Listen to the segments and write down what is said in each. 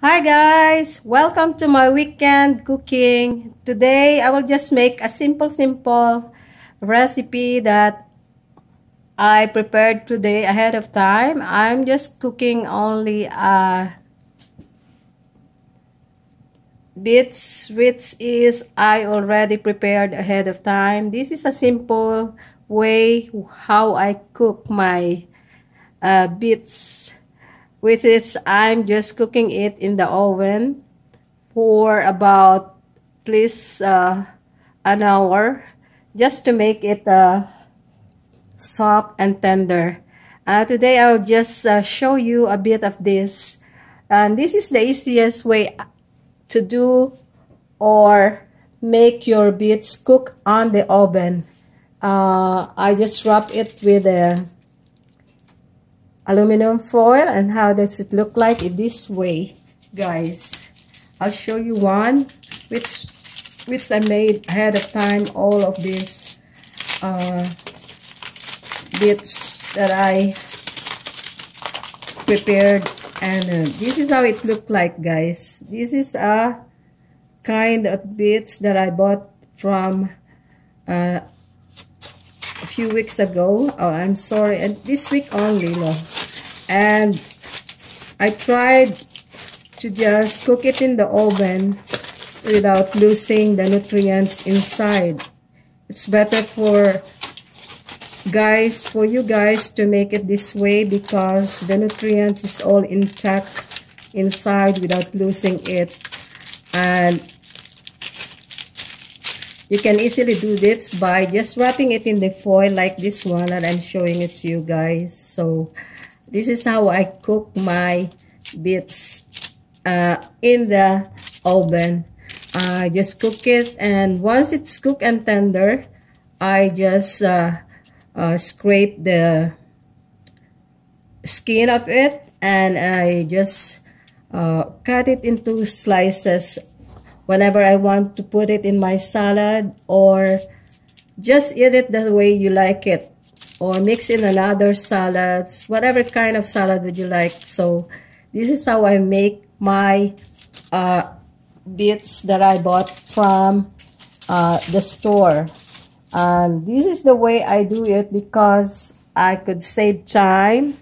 Hi guys! Welcome to my weekend cooking. Today I will just make a simple simple recipe that I prepared today ahead of time. I'm just cooking only uh, bits which is I already prepared ahead of time. This is a simple way how I cook my uh, bits which is I'm just cooking it in the oven for about at least uh, an hour just to make it uh, soft and tender. Uh, today I'll just uh, show you a bit of this and this is the easiest way to do or make your beets cook on the oven. Uh, I just wrap it with a aluminum foil and how does it look like in this way guys? I'll show you one which which I made ahead of time all of these uh, bits that I prepared. And uh, this is how it looked like guys. This is a kind of bits that I bought from uh, a few weeks ago. Oh I'm sorry. And this week only no and I tried to just cook it in the oven without losing the nutrients inside. It's better for guys, for you guys to make it this way because the nutrients is all intact inside without losing it. And you can easily do this by just wrapping it in the foil like this one that I'm showing it to you guys. So this is how I cook my bits uh, in the oven. I just cook it and once it's cooked and tender, I just uh, uh, scrape the skin of it and I just uh, cut it into slices whenever I want to put it in my salad or just eat it the way you like it or mix in another salads, whatever kind of salad would you like. So this is how I make my uh, bits that I bought from uh, the store. And this is the way I do it because I could save time.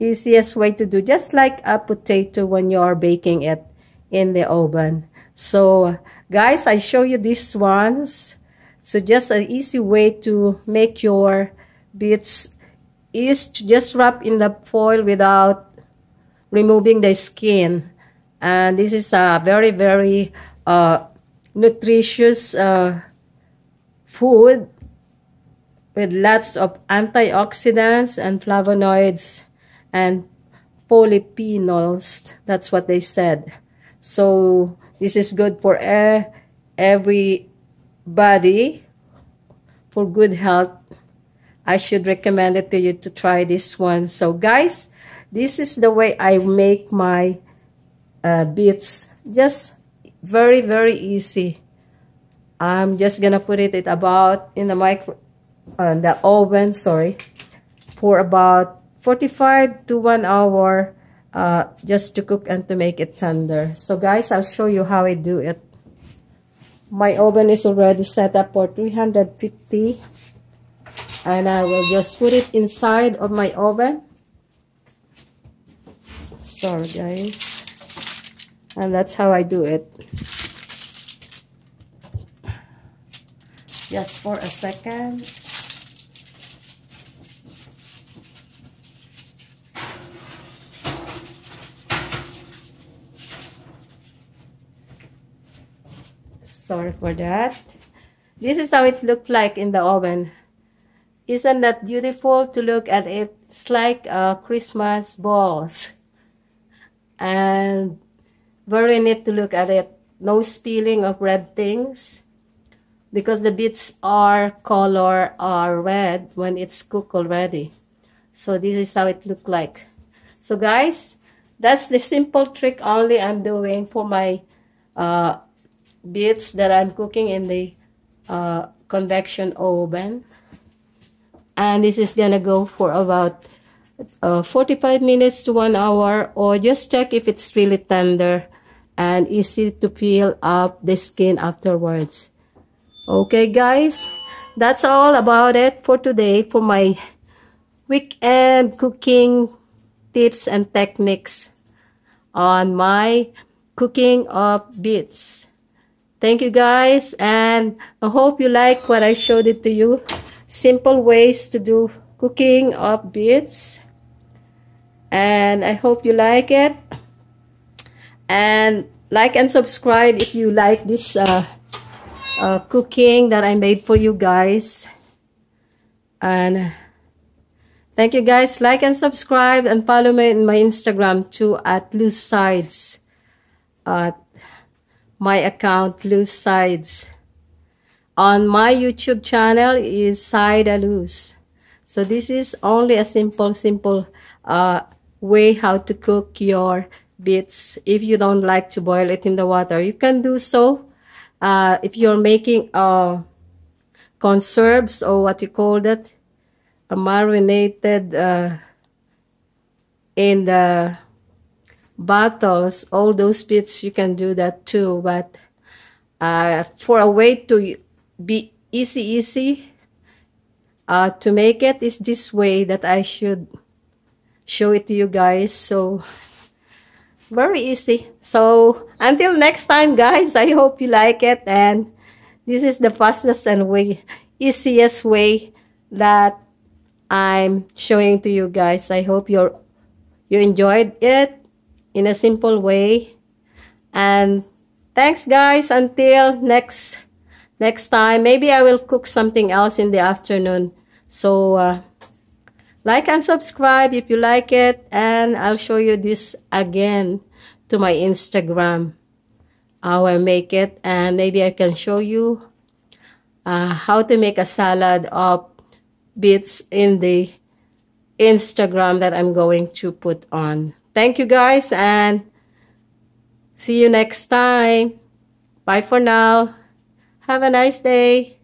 Easiest way to do, just like a potato when you're baking it in the oven. So guys, I show you these ones. So just an easy way to make your bits is just wrap in the foil without removing the skin. And this is a very, very uh, nutritious uh, food with lots of antioxidants and flavonoids and polyphenols. That's what they said. So this is good for uh, everybody for good health I should recommend it to you to try this one. So guys, this is the way I make my uh. Just very, very easy. I'm just gonna put it at about in the micro, uh, the oven, sorry, for about 45 to 1 hour uh, just to cook and to make it tender. So guys, I'll show you how I do it. My oven is already set up for 350 and I will just put it inside of my oven. Sorry guys. And that's how I do it. Just for a second. Sorry for that. This is how it looked like in the oven isn't that beautiful to look at it? It's like uh, Christmas balls. And very neat to look at it. No spilling of red things. Because the bits are color are red when it's cooked already. So this is how it look like. So guys, that's the simple trick only I'm doing for my uh, bits that I'm cooking in the uh, convection oven and this is gonna go for about uh, 45 minutes to one hour or just check if it's really tender and easy to peel up the skin afterwards. Okay guys, that's all about it for today for my weekend cooking tips and techniques on my cooking of beets. Thank you guys and I hope you like what I showed it to you. Simple ways to do cooking of beets. And I hope you like it. And like and subscribe if you like this uh, uh, cooking that I made for you guys. And thank you guys. Like and subscribe and follow me in my Instagram too at loose sides uh, my account loose sides on my YouTube channel is side loose so this is only a simple simple uh, way how to cook your beets. If you don't like to boil it in the water you can do so. Uh, if you're making uh, conserves or what you call that a marinated uh, in the bottles all those bits you can do that too. But uh, for a way to be easy easy uh, to make it is this way that I should show it to you guys. So very easy. So until next time guys i hope you like it. And this is the fastest and way easiest way that i'm showing to you guys. I hope you're you enjoyed it in a simple way. And thanks guys. Until next next time maybe i will cook something else in the afternoon so uh, like and subscribe if you like it and I'll show you this again to my Instagram how I make it and maybe I can show you uh, how to make a salad of beets in the Instagram that I'm going to put on. Thank you guys and see you next time. Bye for now. Have a nice day.